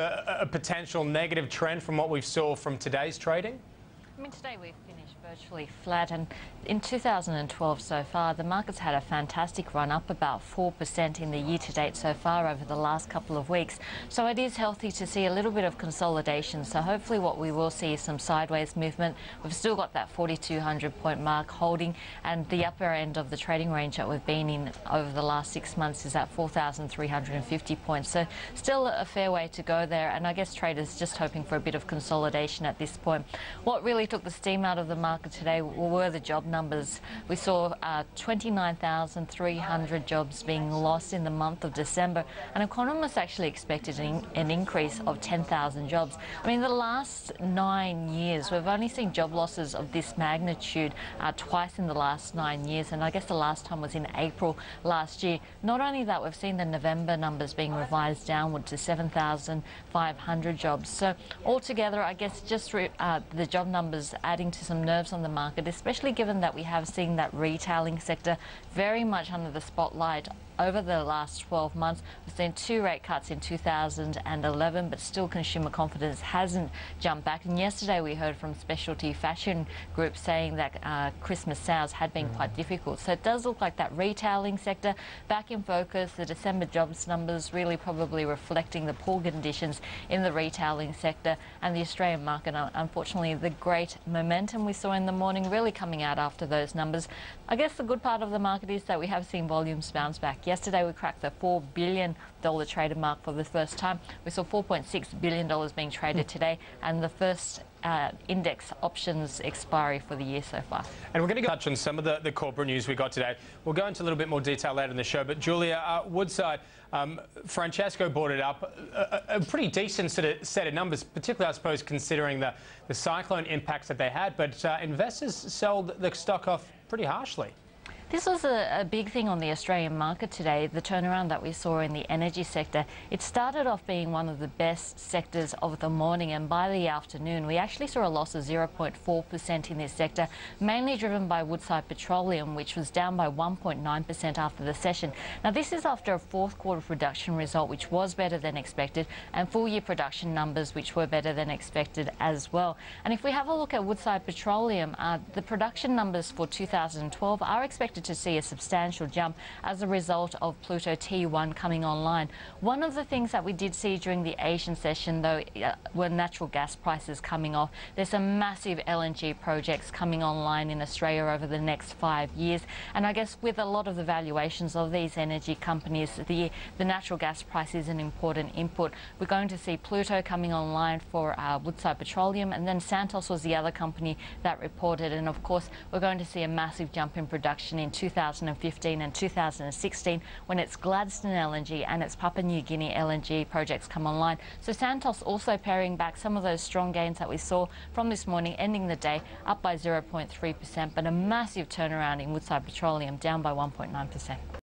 a, a potential negative trend from what we saw from today's trading? I mean, today we've finished virtually flat, and in 2012 so far, the market's had a fantastic run up about 4% in the year to date so far over the last couple of weeks. So it is healthy to see a little bit of consolidation. So hopefully, what we will see is some sideways movement. We've still got that 4,200 point mark holding, and the upper end of the trading range that we've been in over the last six months is at 4,350 points. So still a fair way to go there, and I guess traders just hoping for a bit of consolidation at this point. What really took the steam out of the market today were the job numbers. We saw uh, 29,300 jobs being lost in the month of December, and economists actually expected an, an increase of 10,000 jobs. I mean, the last nine years, we've only seen job losses of this magnitude uh, twice in the last nine years, and I guess the last time was in April last year. Not only that, we've seen the November numbers being revised downward to 7,500 jobs. So altogether, I guess just uh, the job numbers adding to some nerves on the market, especially given that we have seen that retailing sector very much under the spotlight over the last 12 months. We've seen two rate cuts in 2011, but still consumer confidence hasn't jumped back. And yesterday we heard from specialty fashion groups saying that uh, Christmas sales had been quite difficult. So it does look like that retailing sector back in focus. The December jobs numbers really probably reflecting the poor conditions in the retailing sector and the Australian market. Unfortunately, the great momentum we saw in the morning really coming out after those numbers. I guess the good part of the market is that we have seen volumes bounce back. Yesterday we cracked the $4 billion traded mark for the first time. We saw $4.6 billion being traded hmm. today and the first uh, index options expiry for the year so far. And we're going to touch on some of the, the corporate news we got today. We'll go into a little bit more detail later in the show. But Julia, uh, Woodside, um, Francesco brought it up, a, a, pretty decent sort of set of numbers, particularly I suppose considering the, the cyclone impacts that they had. But uh, investors sold the stock off pretty harshly. This was a, a, big thing on the Australian market today, the turnaround that we saw in the energy sector. It started off being one of the best sectors of the morning, and by the afternoon, we actually saw a loss of 0.4% in this sector, mainly driven by Woodside Petroleum, which was down by 1.9% after the session. Now, this is after a fourth quarter production result, which was better than expected, and full year production numbers, which were better than expected as well. And if we have a look at Woodside Petroleum, uh, the production numbers for 2012 are expected expected to see a substantial jump as a result of Pluto T1 coming online. One of the things that we did see during the Asian session, though, uh, were natural gas prices coming off. There's some massive LNG projects coming online in Australia over the next five years. And I guess with a lot of the valuations of these energy companies, the, the natural gas price is an important input. We're going to see Pluto coming online for uh, Woodside Petroleum, and then Santos was the other company that reported. And of course, we're going to see a massive jump in production in 2015 and 2016 when its Gladstone LNG and its Papua New Guinea LNG projects come online. So Santos also paring back some of those strong gains that we saw from this morning, ending the day up by 0.3%, but a massive turnaround in Woodside Petroleum, down by 1.9%.